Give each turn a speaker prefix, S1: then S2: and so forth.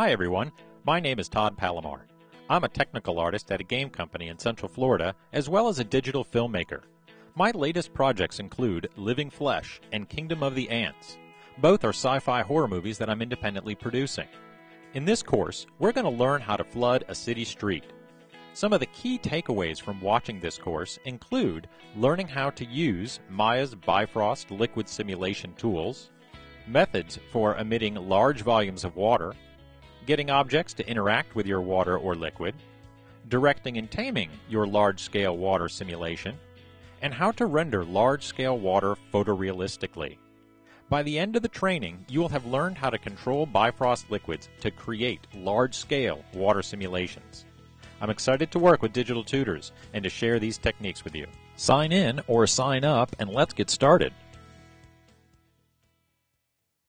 S1: Hi everyone, my name is Todd Palamar. I'm a technical artist at a game company in Central Florida, as well as a digital filmmaker. My latest projects include Living Flesh and Kingdom of the Ants. Both are sci-fi horror movies that I'm independently producing. In this course, we're going to learn how to flood a city street. Some of the key takeaways from watching this course include learning how to use Maya's Bifrost liquid simulation tools, methods for emitting large volumes of water, getting objects to interact with your water or liquid, directing and taming your large-scale water simulation, and how to render large-scale water photorealistically. By the end of the training, you will have learned how to control Bifrost liquids to create large-scale water simulations. I'm excited to work with digital tutors and to share these techniques with you. Sign in or sign up and let's get started.